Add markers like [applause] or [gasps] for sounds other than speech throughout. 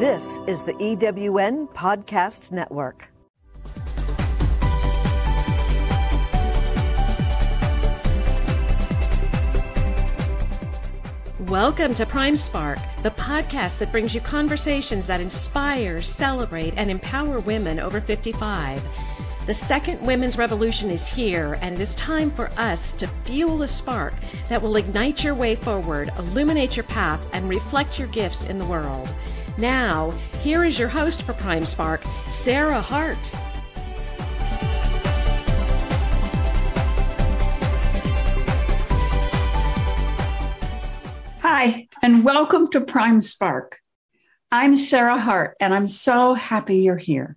This is the EWN Podcast Network. Welcome to Prime Spark, the podcast that brings you conversations that inspire, celebrate, and empower women over 55. The second women's revolution is here, and it is time for us to fuel the spark that will ignite your way forward, illuminate your path, and reflect your gifts in the world. Now, here is your host for Prime Spark, Sara Hart. Hi, and welcome to Prime Spark. I'm Sara Hart, and I'm so happy you're here.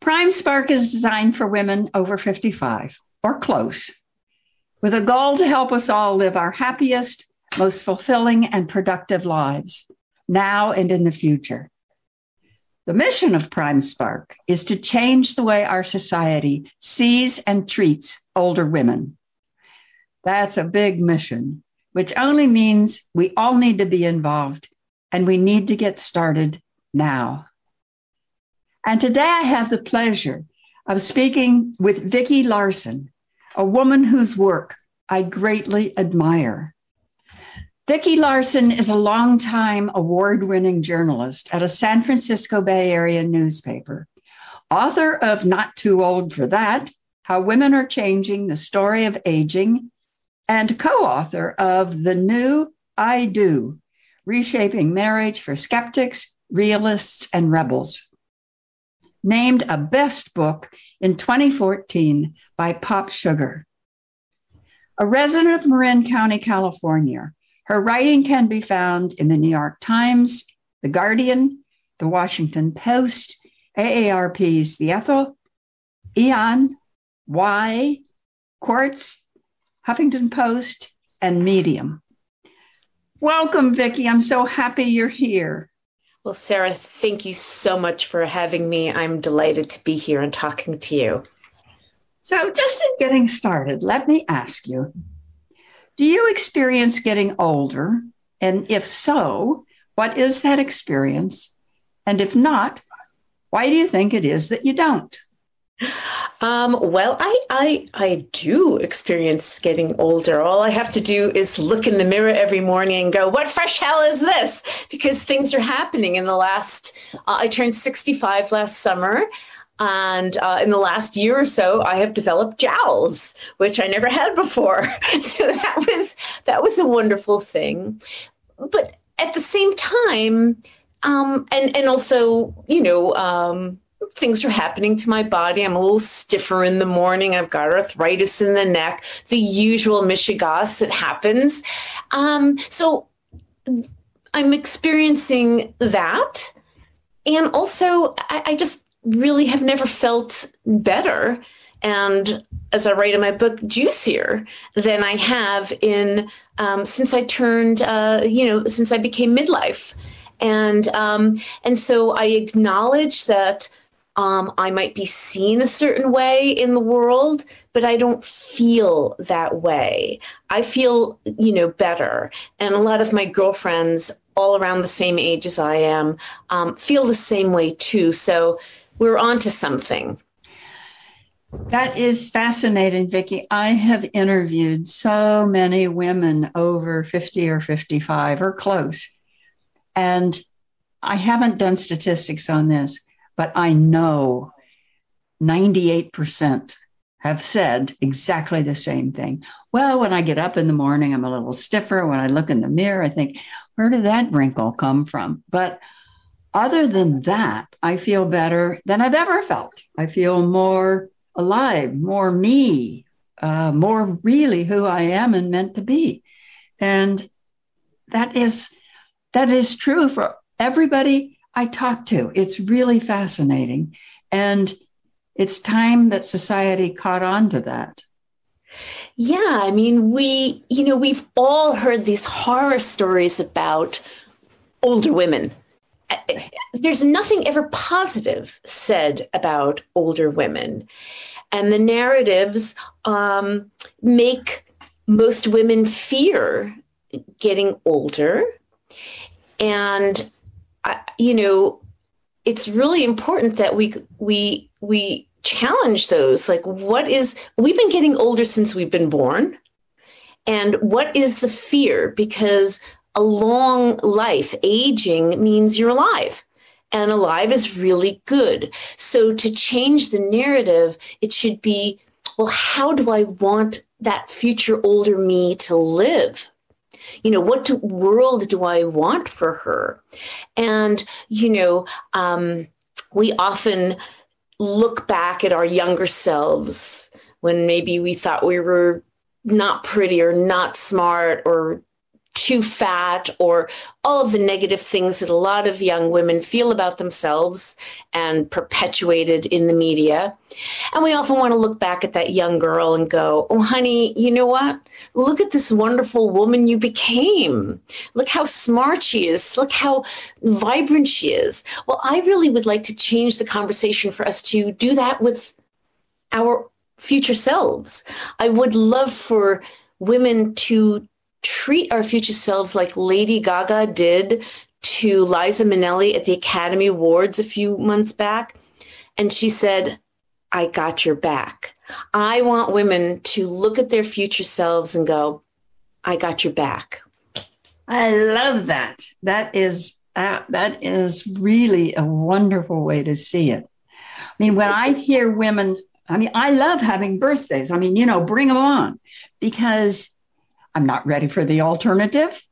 Prime Spark is designed for women over 55 or close, with a goal to help us all live our happiest, most fulfilling, and productive lives now and in the future. The mission of Prime Spark is to change the way our society sees and treats older women. That's a big mission, which only means we all need to be involved and we need to get started now. And today I have the pleasure of speaking with Vicki Larson, a woman whose work I greatly admire. Vicki Larson is a longtime award winning journalist at a San Francisco Bay Area newspaper, author of Not Too Old for That How Women Are Changing the Story of Aging, and co author of The New I Do Reshaping Marriage for Skeptics, Realists, and Rebels named a best book in 2014 by Pop Sugar. A resident of Marin County, California, her writing can be found in the New York Times, The Guardian, The Washington Post, AARP's The Ethel, Aeon, Y, Quartz, Huffington Post, and Medium. Welcome, Vicki. I'm so happy you're here. Well, Sara, thank you so much for having me. I'm delighted to be here and talking to you. So, just in getting started, let me ask you Do you experience getting older? And if so, what is that experience? And if not, why do you think it is that you don't? [laughs] Um, well, I, I I do experience getting older. All I have to do is look in the mirror every morning and go, "What fresh hell is this?" Because things are happening. In the last, uh, I turned sixty-five last summer, and uh, in the last year or so, I have developed jowls, which I never had before. [laughs] so that was that was a wonderful thing. But at the same time, um, and and also, you know. Um, things are happening to my body. I'm a little stiffer in the morning. I've got arthritis in the neck, the usual mishigas that happens. Um, so I'm experiencing that. And also, I, I just really have never felt better. And as I write in my book, juicier than I have in um, since I turned, uh, you know, since I became midlife, and um, and so I acknowledge that um, I might be seen a certain way in the world, but I don't feel that way. I feel, you know, better. And a lot of my girlfriends, all around the same age as I am, um, feel the same way too. So we're onto something. That is fascinating, Vicki. I have interviewed so many women over 50 or 55 or close. And I haven't done statistics on this but I know 98% have said exactly the same thing. Well, when I get up in the morning, I'm a little stiffer. When I look in the mirror, I think, where did that wrinkle come from? But other than that, I feel better than I've ever felt. I feel more alive, more me, uh, more really who I am and meant to be. And that is that is true for everybody I talk to. It's really fascinating. And it's time that society caught on to that. Yeah, I mean, we, you know, we've all heard these horror stories about older women. There's nothing ever positive said about older women. And the narratives um, make most women fear getting older and I, you know, it's really important that we we we challenge those. Like, what is we've been getting older since we've been born, and what is the fear? Because a long life, aging means you're alive and alive is really good. So to change the narrative, it should be well, how do I want that future older me to live? You know, what world do I want for her? And, you know, um, we often look back at our younger selves when maybe we thought we were not pretty or not smart or too fat or all of the negative things that a lot of young women feel about themselves and perpetuated in the media. And we often want to look back at that young girl and go, Oh, honey, you know what? Look at this wonderful woman you became. Look how smart she is. Look how vibrant she is. Well, I really would like to change the conversation for us to do that with our future selves. I would love for women to treat our future selves like Lady Gaga did to Liza Minnelli at the Academy Awards a few months back. And she said, I got your back. I want women to look at their future selves and go, I got your back. I love that. That is that, that is really a wonderful way to see it. I mean, when I hear women, I mean, I love having birthdays. I mean, you know, bring them on because I'm not ready for the alternative.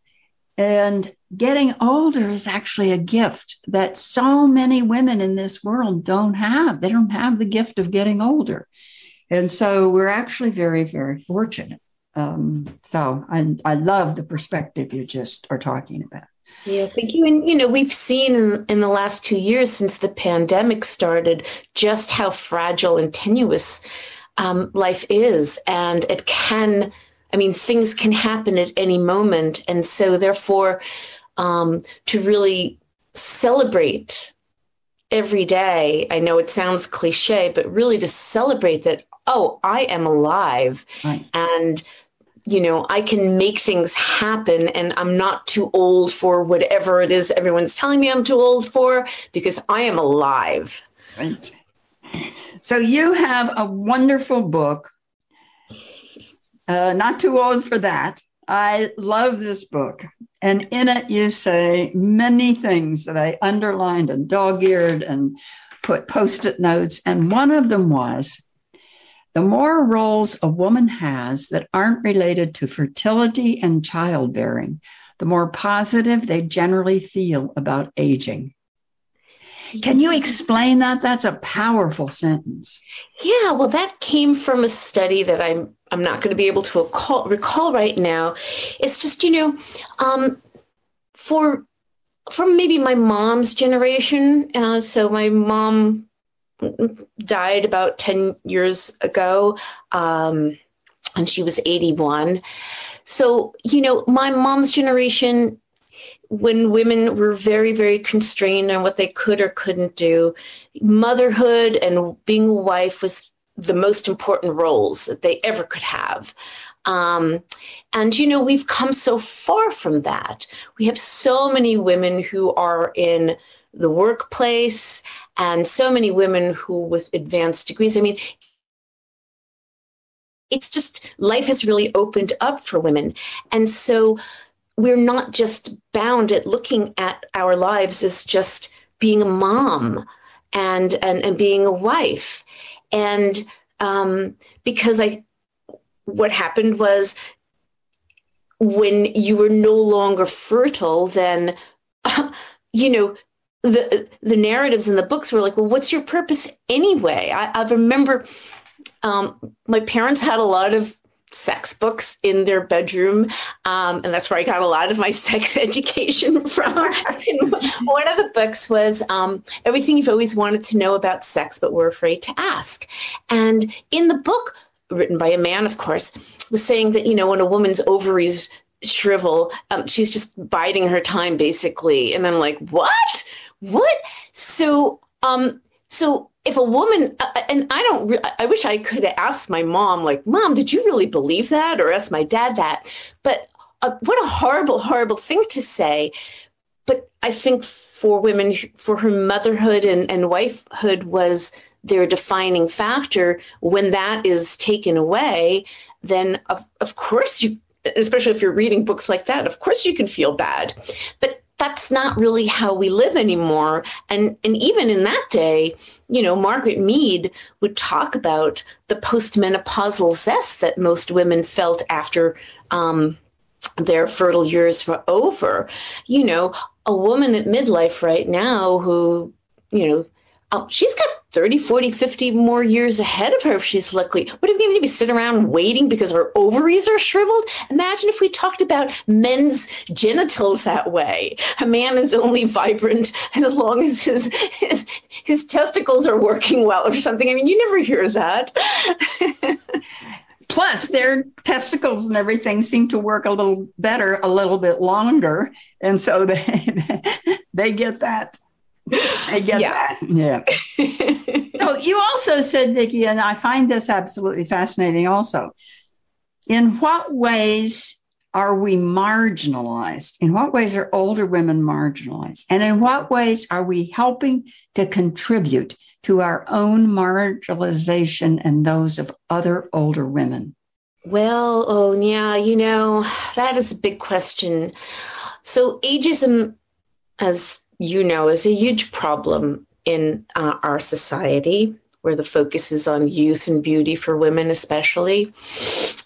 And getting older is actually a gift that so many women in this world don't have. They don't have the gift of getting older. And so we're actually very, very fortunate. Um, so I, I love the perspective you just are talking about. Yeah, thank you. And, you know, we've seen in, the last two years since the pandemic started just how fragile and tenuous um, life is. And it can I mean, things can happen at any moment. And so, therefore, um, to really celebrate every day, I know it sounds cliche, but really to celebrate that, oh, I am alive. Right. And you know, I can make things happen and I'm not too old for whatever it is everyone's telling me I'm too old for because I am alive. Right. So you have a wonderful book uh, not too old for that. I love this book. And in it, you say many things that I underlined and dog eared and put post it notes. And one of them was the more roles a woman has that aren't related to fertility and childbearing, the more positive they generally feel about aging. Can you explain that? That's a powerful sentence. Yeah, well, that came from a study that I'm I'm not going to be able to recall, recall right now. It's just you know, um, for from maybe my mom's generation. Uh, so my mom died about ten years ago, um, and she was eighty one. So you know, my mom's generation when women were very, very constrained on what they could or couldn't do, motherhood and being a wife was the most important roles that they ever could have. Um, and, you know, we've come so far from that. We have so many women who are in the workplace and so many women who with advanced degrees. I mean, it's just life has really opened up for women. And so we're not just bound at looking at our lives as just being a mom and and, and being a wife and um, because i what happened was when you were no longer fertile then [laughs] you know the the narratives in the books were like well what's your purpose anyway? I, I remember um, my parents had a lot of sex books in their bedroom. Um, and that's where I got a lot of my [laughs] sex education from. one of the books was um, Everything You've Always Wanted to Know About Sex, but Were Afraid to Ask. And in the book, written by a man, of course, was saying that, you know, when a woman's ovaries shrivel, um, she's just biding her time, basically. And I'm like, what? What? So, um, so if a woman uh, uh, and i don't i wish i could ask my mom like mom did you really believe that or ask my dad that but uh, what a horrible horrible thing to say but I think for women, for her motherhood and, and wifehood was their defining factor. When that is taken away, then of, of course you, especially if you're reading books like that, of course you can feel bad. But that's not really how we live anymore. And and even in that day, you know, Margaret Mead would talk about the postmenopausal zest that most women felt after um, their fertile years were over. You know, a woman at midlife right now who, you know, um, she's got 30, 40, 50 more years ahead of her if she's lucky. What do we need to be sitting around waiting because our ovaries are shriveled? Imagine if we talked about men's genitals that way. A man is only vibrant as long as his, his, his testicles are working well or something. I mean, you never hear that. [laughs] Plus, their testicles and everything seem to work a little better, a little bit longer. And so they, [laughs] they get that [laughs] I get yeah. that. Yeah. [laughs] so you also said, Vicki, and I find this absolutely fascinating also. In what ways are we marginalized? In what ways are older women marginalized? And in what ways are we helping to contribute to our own marginalization and those of other older women? Well, oh, yeah, you know, that is a big question. So, ageism, as you know, is a huge problem in uh, our society where the focus is on youth and beauty for women, especially.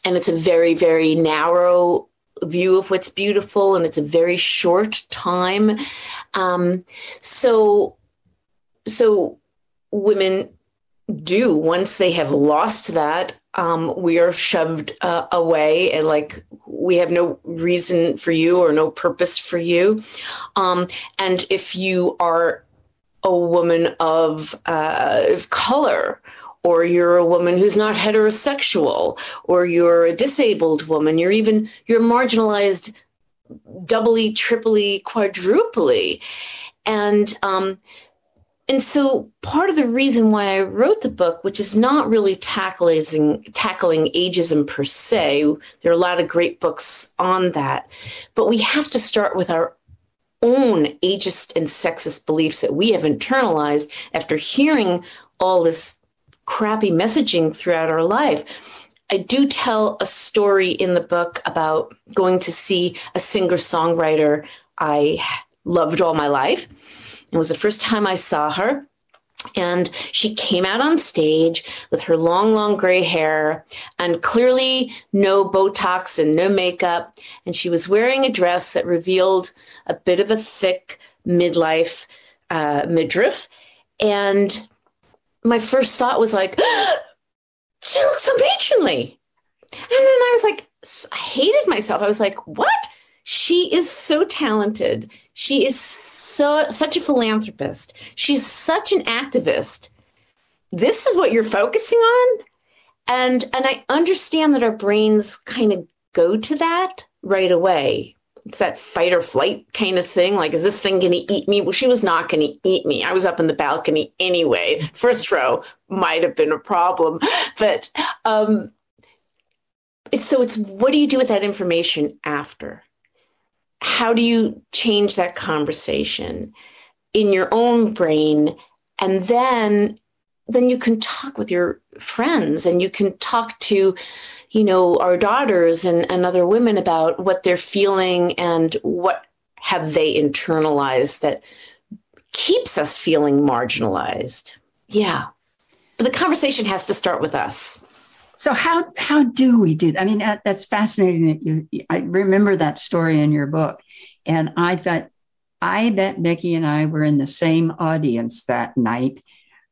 And it's a very, very narrow view of what's beautiful, and it's a very short time. Um, so, so women do once they have lost that um, we are shoved uh, away and like we have no reason for you or no purpose for you. Um, and if you are a woman of, uh, of color, or you're a woman who's not heterosexual, or you're a disabled woman, you're even you're marginalized doubly, triply, quadruply, and um, and so part of the reason why I wrote the book, which is not really tackling tackling ageism per se, there are a lot of great books on that, but we have to start with our own ageist and sexist beliefs that we have internalized after hearing all this crappy messaging throughout our life. I do tell a story in the book about going to see a singer songwriter I loved all my life it was the first time I saw her. And she came out on stage with her long, long gray hair and clearly no Botox and no makeup. And she was wearing a dress that revealed a bit of a thick midlife uh, midriff. And my first thought was like, [gasps] she looks so matronly. And then I was like, I hated myself. I was like, what? She is so talented. She is so such a philanthropist. She's such an activist. This is what you're focusing on? And and I understand that our brains kind of go to that right away. It's that fight or flight kind of thing. Like, is this thing going to eat me? Well, she was not going to eat me. I was up in the balcony anyway. First row might have been a problem, [laughs] but um, it's so it's what do you do with that information after? How do you change that conversation in your own brain? And then then you can talk with your friends and you can talk to you know our daughters and, and other women about what they're feeling and what have they internalized that keeps us feeling marginalized. Yeah. But the conversation has to start with us so how how do we do that? I mean, that, that's fascinating that you. I remember that story in your book, and I thought, I bet Vicki and I were in the same audience that night.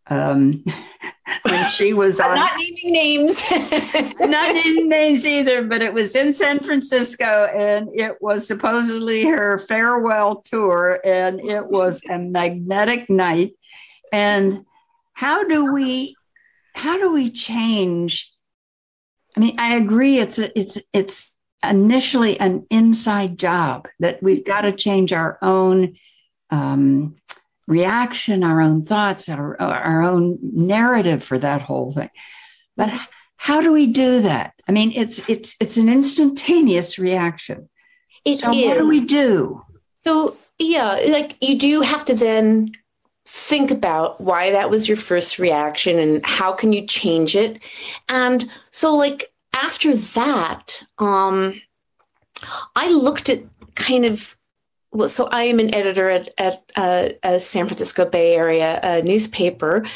Um, [laughs] when she was on, not naming names, [laughs] not naming names either, but it was in San Francisco, and it was supposedly her farewell tour, and it was a magnetic night. And how do we, how do we change I mean, I agree. It's a, it's it's initially an inside job that we've got to change our own um, reaction, our own thoughts, our our own narrative for that whole thing. But how do we do that? I mean, it's it's it's an instantaneous reaction. It so is. what do we do? So yeah, like you do have to then think about why that was your first reaction and how can you change it. And so like after that, um, I looked at kind of well, so I am an editor at, at uh, a San Francisco Bay Area uh, newspaper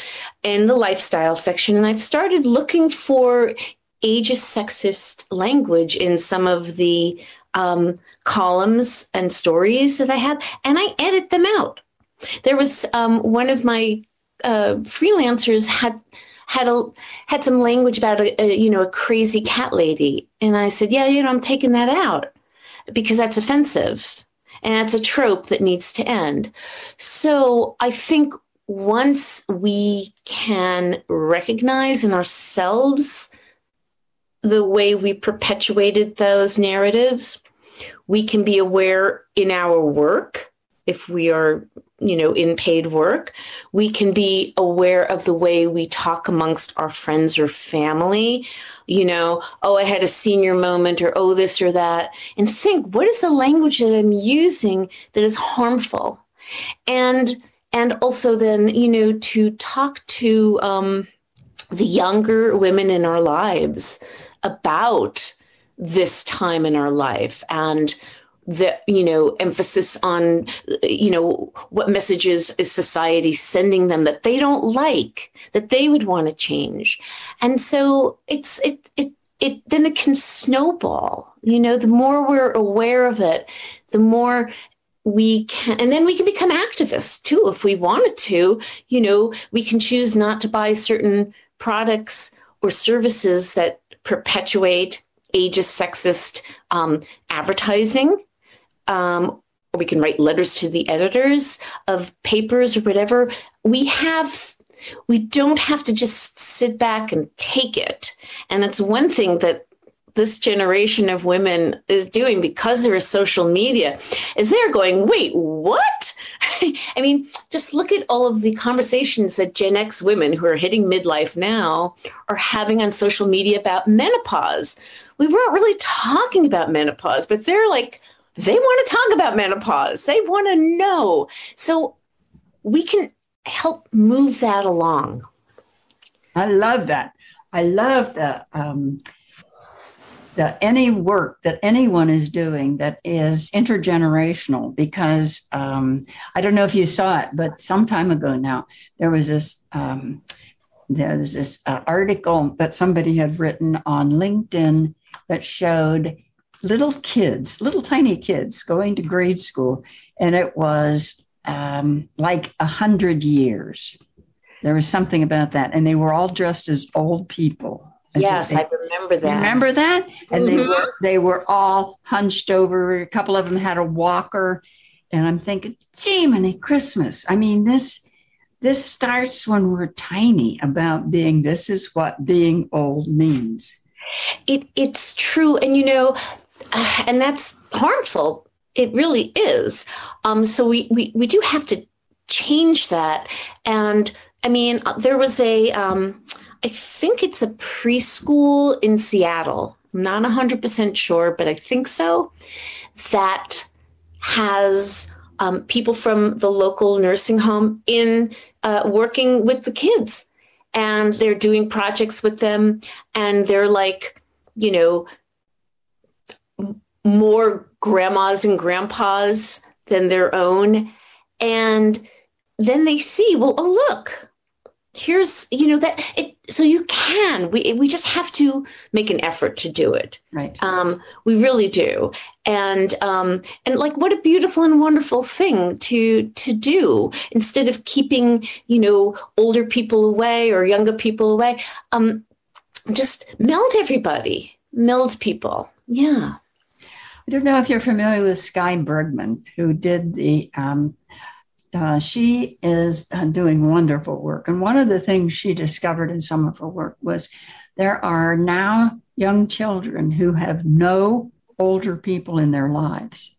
in the lifestyle section, and I've started looking for ageist sexist language in some of the um, columns and stories that I have, and I edit them out. There was um, one of my uh, freelancers had had a had some language about a, a, you know a crazy cat lady, and I said, yeah, you know, I'm taking that out because that's offensive and it's a trope that needs to end. So I think once we can recognize in ourselves the way we perpetuated those narratives, we can be aware in our work if we are you know in paid work we can be aware of the way we talk amongst our friends or family. You know oh i had a senior moment or oh this or that. And think what is the language that i'm using that is harmful? And and also then you know to talk to um, the younger women in our lives about this time in our life and the you know emphasis on you know what messages is society sending them that they don't like that they would want to change. And so it's it it it then it can snowball you know the more we're aware of it the more we can and then we can become activists too if we wanted to. You know we can choose not to buy certain products or services that perpetuate ageist sexist um, advertising um, or we can write letters to the editors of papers or whatever. We have we don't have to just sit back and take it. And it's one thing that this generation of women is doing because there is social media is they're going, wait, what? [laughs] I mean, just look at all of the conversations that Gen X women who are hitting midlife now are having on social media about menopause. We weren't really talking about menopause, but they're like they want to talk about menopause. They want to know. So we can help move that along. I love that. I love the um, the any work that anyone is doing that is intergenerational because um, I don't know if you saw it, but some time ago now there was this um, there was this uh, article that somebody had written on LinkedIn that showed little kids, little tiny kids going to grade school, and it was um, like a hundred years. There was something about that, and they were all dressed as old people. As yes, I remember that. Remember that? And mm-hmm. they were they were all hunched over. A couple of them had a walker, and I'm thinking, gee, many Christmas. I mean, this this starts when we're tiny about being. This is what being old means. It it's true, and you know [sighs] and that's harmful. It really is. Um, so we, we we do have to change that. And I mean, there was a um, I think it's a preschool in Seattle. I'm not 100% sure, but I think so. That has um, people from the local nursing home in uh, working with the kids. And they're doing projects with them. And they're like, you know, more grandmas and grandpas than their own. And then they see, well, oh, look, here's, you know, that it, so you can, we, we just have to make an effort to do it. Right. Um, we really do. And, um, and like, what a beautiful and wonderful thing to, to do instead of keeping, you know, older people away or younger people away. Um, just meld everybody, meld people. Yeah. I don't know if you're familiar with Sky Bergman, who did the, um, uh, she is uh, doing wonderful work. And one of the things she discovered in some of her work was there are now young children who have no older people in their lives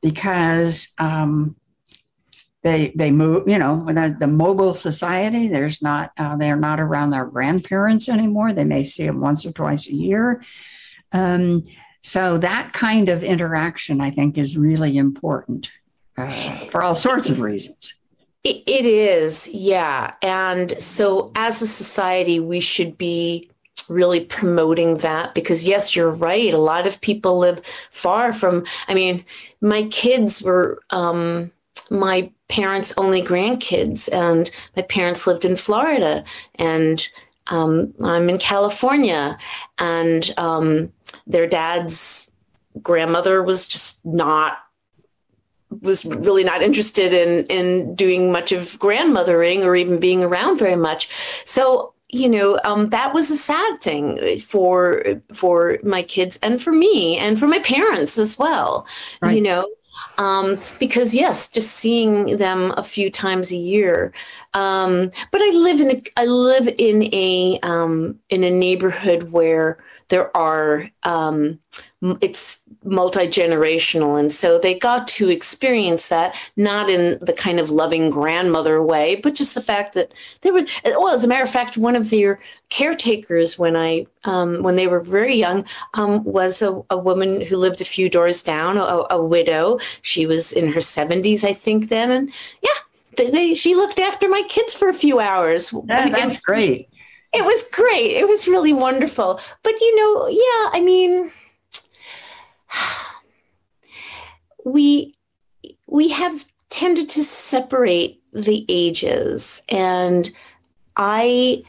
because um, they they move you know the mobile society there's not uh, they're not around their grandparents anymore they may see them once or twice a year um, so that kind of interaction, I think, is really important. uh, for all sorts of reasons. It, it is, yeah. And so, as a society, we should be really promoting that because, yes, you're right. A lot of people live far from, I mean, my kids were um, my parents' only grandkids, and my parents lived in Florida, and um, I'm in California, and um, their dad's grandmother was just not was really not interested in in doing much of grandmothering or even being around very much. So you know um, that was a sad thing for for my kids and for me and for my parents as well. Right. You know. Um, because yes, just seeing them a few times a year. Um, but I live in a I live in a um, in a neighborhood where there are um, it's multi-generational. And so they got to experience that not in the kind of loving grandmother way but just the fact that they were well as a matter of fact one of their caretakers when i um, when they were very young um, was a, a, woman who lived a few doors down a, a widow. She was in her 70s i think then. And yeah they, they, she looked after my kids for a few hours. Yeah, that's [laughs] great. It was great. It was really wonderful. But you know, yeah, I mean, [sighs] we we have tended to separate the ages and I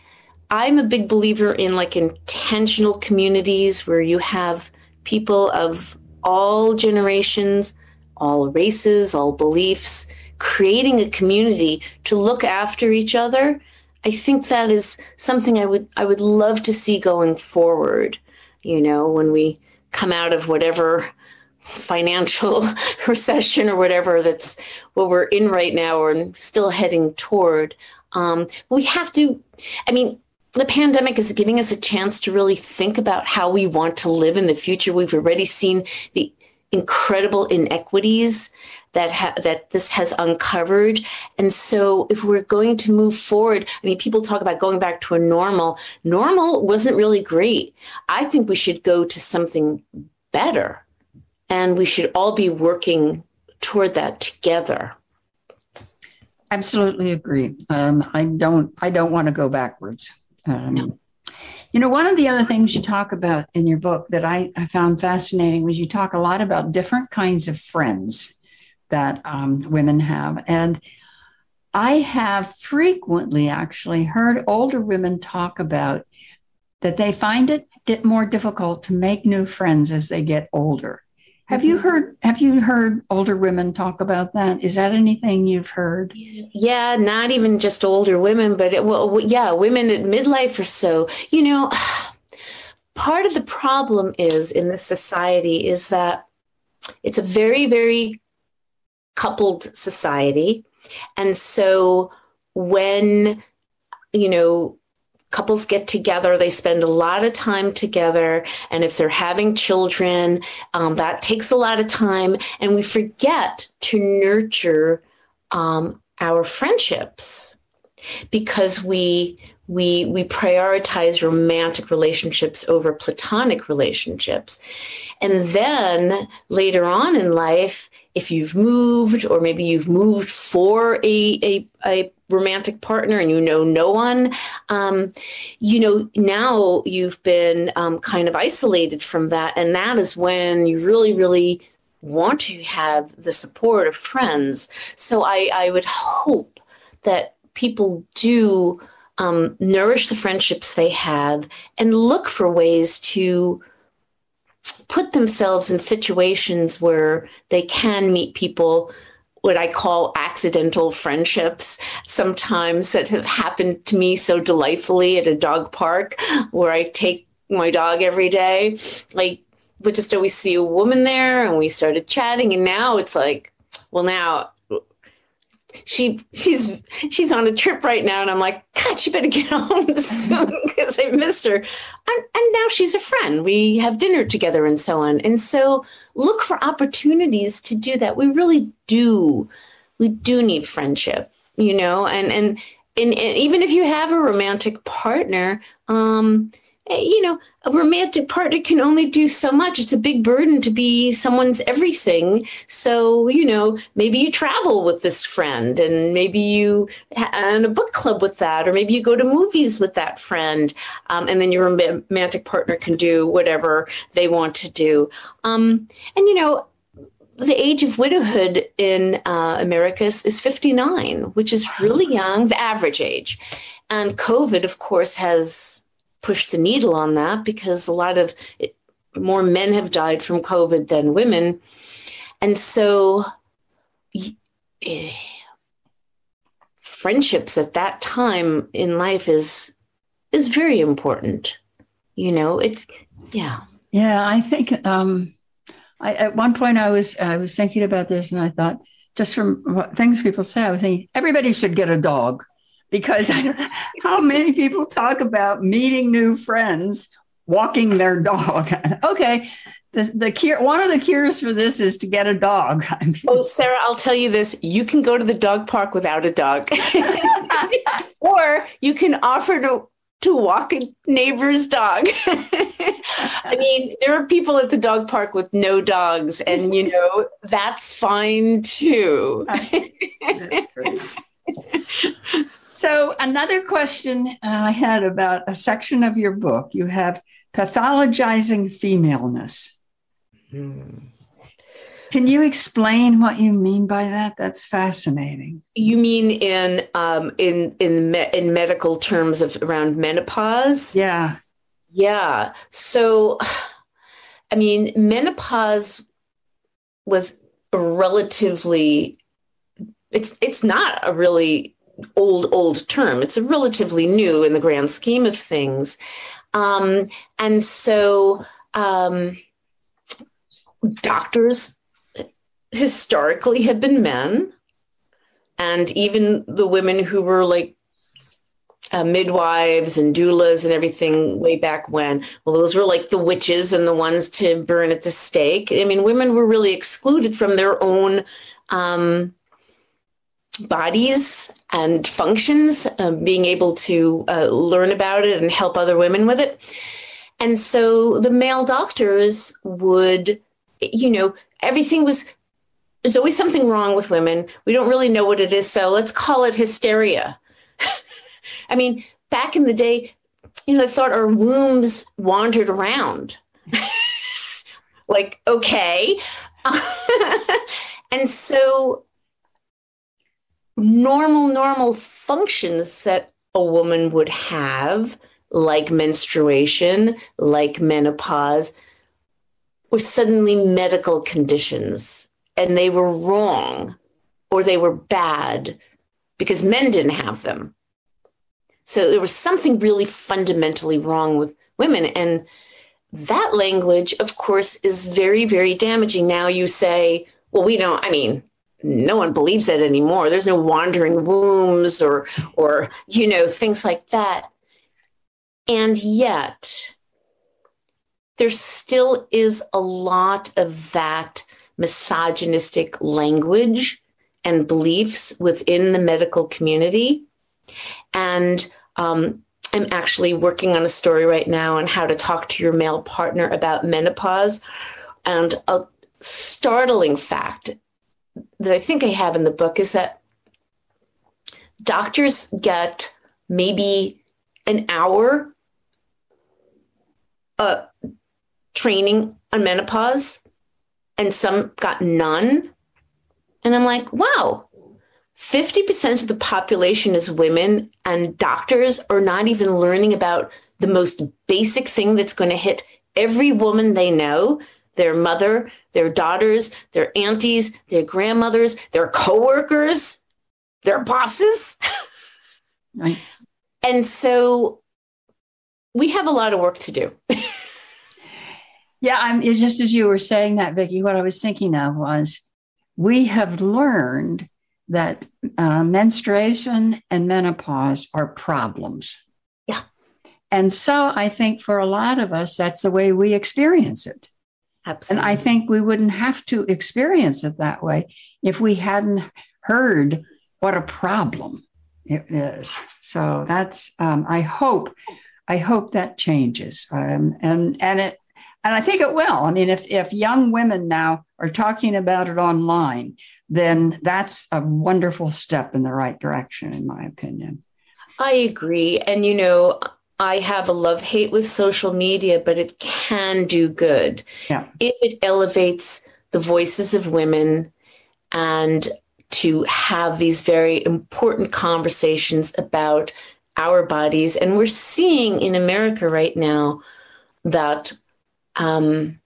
I'm a big believer in like intentional communities where you have people of all generations, all races, all beliefs, creating a community to look after each other I think that is something I would I would love to see going forward. You know, when we come out of whatever financial [laughs] recession or whatever that's what we're in right now or still heading toward. Um, we have to. I mean, the pandemic is giving us a chance to really think about how we want to live in the future. We've already seen the incredible inequities that ha- that this has uncovered. And so, if we're going to move forward, I mean, people talk about going back to a normal. Normal wasn't really great. I think we should go to something better, and we should all be working toward that together. Absolutely agree. Um, I don't. I don't want to go backwards. Um, no. You know, one of the other things you talk about in your book that I, I, found fascinating was you talk a lot about different kinds of friends that um, women have. And I have frequently actually heard older women talk about that they find it more difficult to make new friends as they get older. Have you mm-hmm. heard have you heard older women talk about that? Is that anything you've heard? Yeah, not even just older women, but it, well yeah, women at midlife or so. You know, [sighs] part of the problem is in this society is that it's a very very coupled society. And so when, you know, couples get together, they spend a lot of time together. And if they're having children, um, that takes a lot of time. And we forget to nurture um, our friendships because we we we prioritize romantic relationships over platonic relationships. And then later on in life if you've moved or maybe you've moved for a, a, a romantic partner and you know no one um, you know now you've been um, kind of isolated from that. And that is when you really really want to have the support of friends. So i i would hope that people do um, nourish the friendships they have, and look for ways to put themselves in situations where they can meet people what I call accidental friendships, sometimes that have happened to me so delightfully at a dog park where I take my dog every day. Like, would just always see a woman there and we started chatting. And now it's like, well, now she she's she's on a trip right now and i'm like god she better get [laughs] home soon because i miss her. And, and now she's a friend. We have dinner together and so on. And so look for opportunities to do that. We really do. We do need friendship you know? And and and, and even if you have a romantic partner um you know, a romantic partner can only do so much. It's a big burden to be someone's everything. So, you know, maybe you travel with this friend and maybe you and a book club with that, or maybe you go to movies with that friend. Um, and then your romantic partner can do whatever they want to do. Um, and, you know, the age of widowhood in uh, America is 59, which is really young, the average age. And COVID, of course, has pushed the needle on that because a lot of it, more men have died from COVID than women. And so eh, friendships at that time in life is is very important. You know, it yeah. Yeah, I think um I, at one point I was I was thinking about this and I thought just from things people say, I was thinking everybody should get a dog because how many people talk about meeting new friends walking their dog [laughs] okay the, the cure one of the cures for this is to get a dog [laughs] oh sara i'll tell you this you can go to the dog park without a dog [laughs] or you can offer to to walk a neighbor's dog. I mean, there are people at the dog park with no dogs, and you know, that's fine too. that's so, another question uh, I had about a section of your book you have pathologizing femaleness. Hmm. Can you explain what you mean by that? That's fascinating. You mean in um, in in me- in medical terms of around menopause? Yeah, yeah. So, I mean, menopause was relatively. It's it's not a really old old term it's a relatively new in the grand scheme of things um, and so um, doctors historically have been men and even the women who were like uh, midwives and doulas and everything way back when. Well, those were like the witches and the ones to burn at the stake. I mean, women were really excluded from their own um, bodies and functions, uh, being able to uh, learn about it and help other women with it. And so the male doctors would, you know, everything was, there's always something wrong with women. We don't really know what it is. So let's call it hysteria. [laughs] I mean, back in the day, you know, I thought our wombs wandered around. [laughs] like, okay. [laughs] and so normal, normal functions that a woman would have, like menstruation, like menopause, were suddenly medical conditions and they were wrong or they were bad because men didn't have them. So there was something really fundamentally wrong with women. And that language, of course, is very, very damaging. Now you say, well, we don't, I mean, no one believes that anymore. There's no wandering wombs or or you know things like that. And yet there still is a lot of that misogynistic language and beliefs within the medical community. And um, I'm actually working on a story right now on how to talk to your male partner about menopause. And a startling fact that I think I have in the book is that doctors get maybe an hour uh, training on menopause, and some got none. And I'm like, wow, 50% of the population is women, and doctors are not even learning about the most basic thing that's going to hit every woman they know their mother, their daughters, their aunties, their grandmothers, their coworkers, their bosses. right. And so we have a lot of work to do. yeah, I'm just as you were saying that, Vicki, what I was thinking of was we have learned that uh, menstruation and menopause are problems. Yeah. And so I think for a lot of us, that's the way we experience it. Absolutely. And I think we wouldn't have to experience it that way if we hadn't heard what a problem it is. So that's, um, I hope I hope that changes. Um, and and it and I think it will. I mean, if if young women now are talking about it online, then that's a wonderful step in the right direction, in my opinion. I agree. And you know, I have a love hate with social media, but it can do good yeah. if it elevates the voices of women and to have these very important conversations about our bodies. And we're seeing in America right now that um,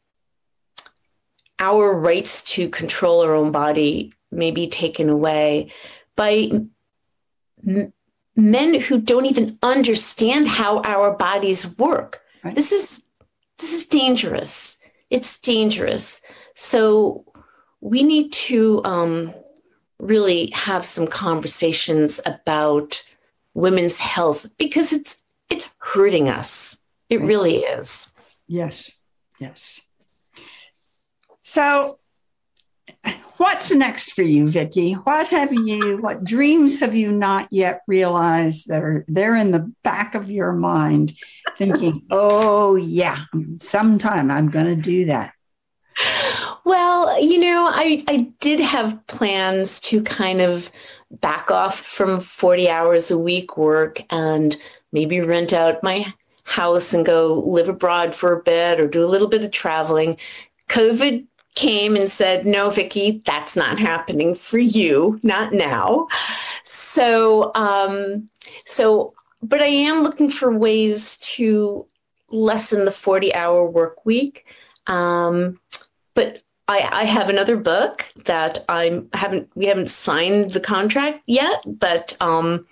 our rights to control our own body may be taken away by m- men who don't even understand how our bodies work. Right. This is this is dangerous. It's dangerous. So we need to um, really have some conversations about women's health because it's it's hurting us. It really is. Yes. Yes. So what's next for you, Vicki? What have you what dreams have you not yet realized that are there in the back of your mind thinking, [laughs] "Oh yeah, sometime I'm going to do that." Well, you know, I I did have plans to kind of back off from 40 hours a week work and maybe rent out my house and go live abroad for a bit or do a little bit of traveling. COVID came and said, No, Vicki, that's not happening for you, not now. So, um, so, but I am looking for ways to lessen the 40 hour work week. Um, but I, I have another book that I haven't we haven't signed the contract yet, but um,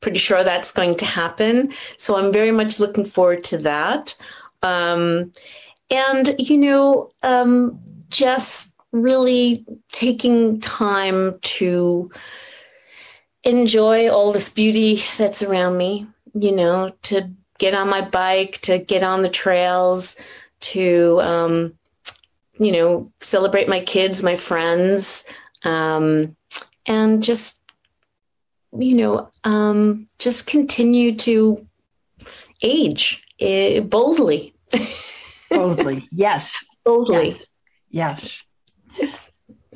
pretty sure that's going to happen. So I'm very much looking forward to that. Um, and you know, um, just really taking time to enjoy all this beauty that's around me. You know, to get on my bike, to get on the trails, to um, you know, celebrate my kids, my friends, um, and just, you know, um, just continue to age uh, boldly. [laughs] boldly, yes. Boldly. Yes. Yes.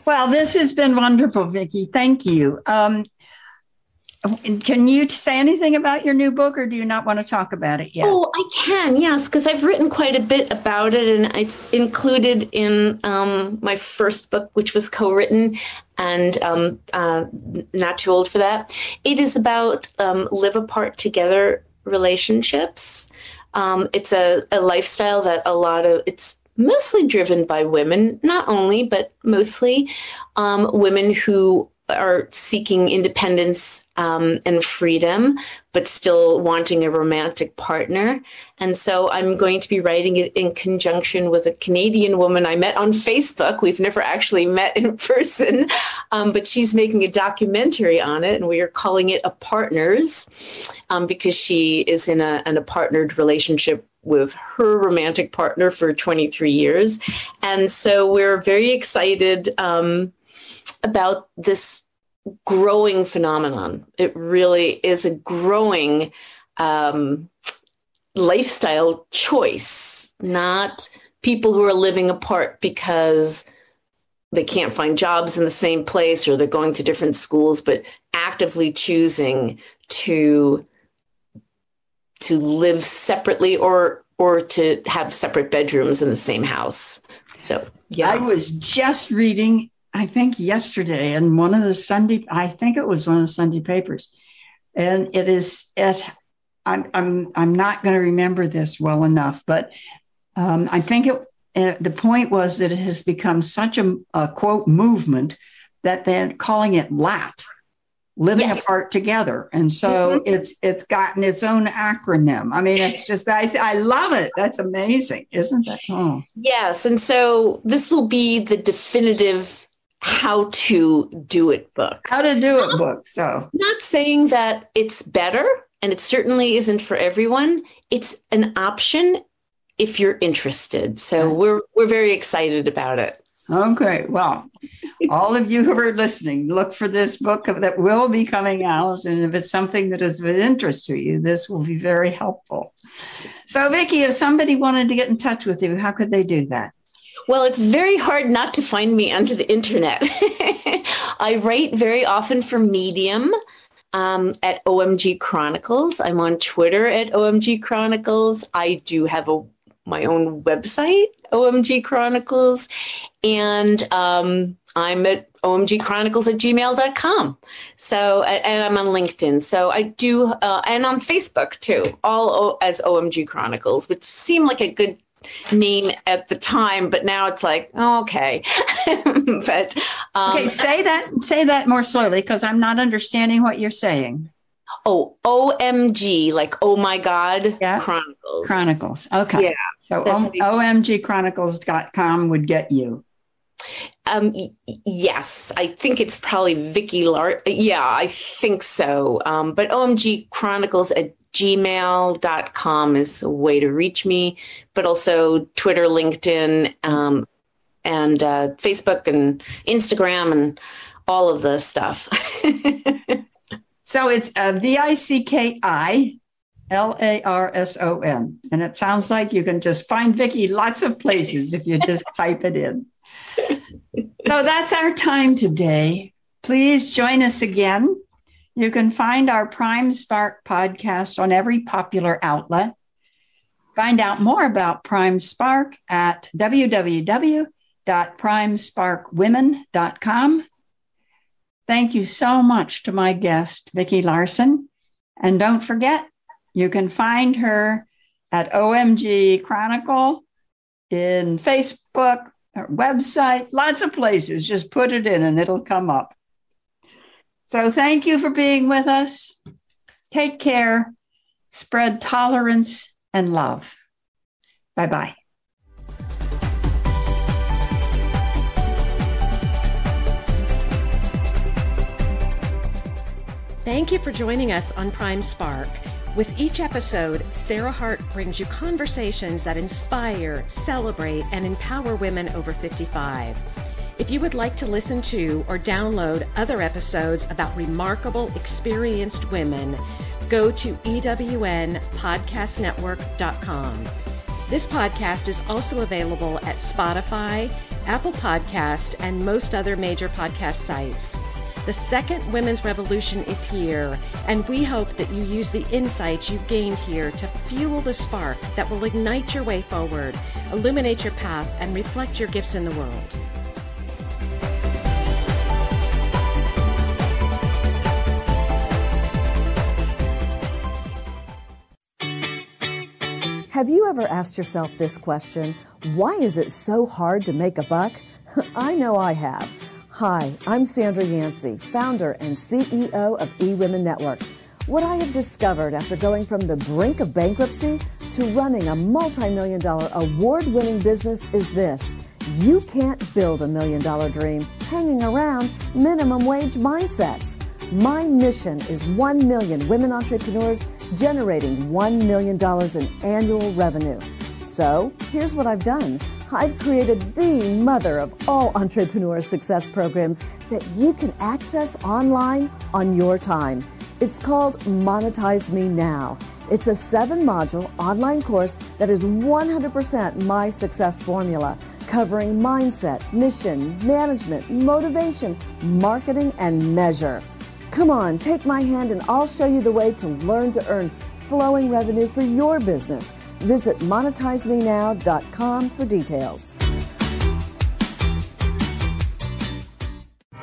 Well, this has been wonderful, Vicki. Thank you. Um, can you say anything about your new book, or do you not want to talk about it yet? Oh, I can, yes, because I've written quite a bit about it, and it's included in um, my first book, which was co-written and um, uh, not too old for that. It is about um, live apart together relationships. Um, it's a, a lifestyle that a lot of it's mostly driven by women, not only, but mostly um, women who are seeking independence um, and freedom, but still wanting a romantic partner. And so I'm going to be writing it in conjunction with a Canadian woman I met on Facebook. We've never actually met in person, um, but she's making a documentary on it, and we are calling it A Partners um, because she is in a, in a partnered relationship with her romantic partner for 23 years. And so we're very excited. Um, about this growing phenomenon. It really is a growing um, lifestyle choice, not people who are living apart because they can't find jobs in the same place or they're going to different schools, but actively choosing to to live separately or or to have separate bedrooms in the same house. So yeah. I was just reading I think yesterday in one of the Sunday, I think it was one of the Sunday papers, and it is it. I'm I'm I'm not going to remember this well enough, but um, I think it. Uh, the point was that it has become such a, a quote movement that they're calling it LAT, living yes. apart together, and so mm-hmm. it's it's gotten its own acronym. I mean, it's just I I love it. That's amazing, isn't it? Oh. Yes, and so this will be the definitive how to do it book. How to do it book. So, not saying that it's better, and it certainly isn't for everyone. It's an option if you're interested. So we're we're very excited about it. Okay. Well, all of you who are listening, look for this book that will be coming out. And if it's something that is of interest to you, this will be very helpful. So, Vicki, if somebody wanted to get in touch with you, how could they do that? Well, it's very hard not to find me onto the internet. [laughs] I write very often for Medium um, at OMG Chronicles. I'm on Twitter at OMG Chronicles. I do have a my own website, OMG Chronicles, and um, I'm at OMG Chronicles at gmail.com. So, and I'm on LinkedIn. So I do, uh, and on Facebook too, all as OMG Chronicles, which seemed like a good name at the time, but now it's like, okay. [laughs] but um, okay, say that say that more slowly because I'm not understanding what you're saying. Oh, OMG, like oh my God, yeah. Chronicles. Chronicles. Okay. Yeah. So OMGChronicles.com would get you. Um, y- yes, I think it's probably Vicki Lar. Yeah, I think so. Um, but OMG Chronicles at gmail.com is a way to reach me, but also Twitter, LinkedIn, um, and uh, Facebook and Instagram and all of the stuff. [laughs] so it's uh, V I C K I L A R S O N. And it sounds like you can just find Vicki lots of places if you just [laughs] type it in. So that's our time today. Please join us again you can find our Prime Spark podcast on every popular outlet. Find out more about Prime Spark at www.primesparkwomen.com. Thank you so much to my guest, Vicki Larson. And don't forget, you can find her at OMG Chronicle in Facebook, her website, lots of places. Just put it in and it'll come up. So thank you for being with us. Take care, spread tolerance and love. Bye bye. Thank you for joining us on Prime Spark. With each episode, Sara Hart brings you conversations that inspire, celebrate, and empower women over 55. If you would like to listen to or download other episodes about remarkable, experienced women, go to EWNPodcastNetwork.com. This podcast is also available at Spotify, Apple Podcast, and most other major podcast sites. The second women's revolution is here, and we hope that you use the insights you've gained here to fuel the spark that will ignite your way forward, illuminate your path, and reflect your gifts in the world. Have you ever asked yourself this question? Why is it so hard to make a buck? [laughs] I know I have. Hi, I'm Sandra Yancey, founder and CEO of eWomen Network. What I have discovered after going from the brink of bankruptcy to running a multi million dollar award winning business is this you can't build a million dollar dream hanging around minimum wage mindsets. My mission is 1 million women entrepreneurs generating $1 million in annual revenue. So here's what I've done. I've created the mother of all entrepreneur success programs that you can access online on your time. It's called Monetize Me Now. It's a seven module online course that is 100% my success formula, covering mindset, mission, management, motivation, marketing, and measure. Come on, take my hand and I'll show you the way to learn to earn flowing revenue for your business. Visit monetizemenow.com for details.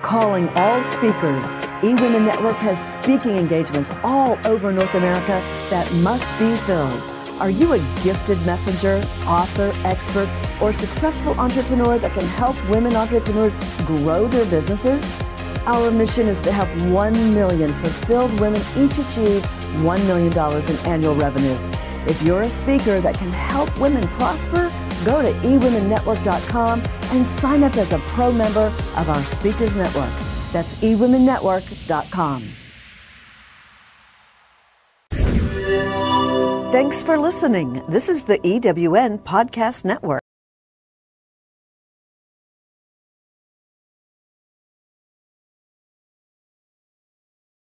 Calling all speakers, eWomen Network has speaking engagements all over North America that must be filled. Are you a gifted messenger, author, expert, or successful entrepreneur that can help women entrepreneurs grow their businesses? Our mission is to help 1 million fulfilled women each achieve $1 million in annual revenue. If you're a speaker that can help women prosper, go to eWomenNetwork.com and sign up as a pro member of our Speakers Network. That's eWomenNetwork.com. Thanks for listening. This is the EWN Podcast Network.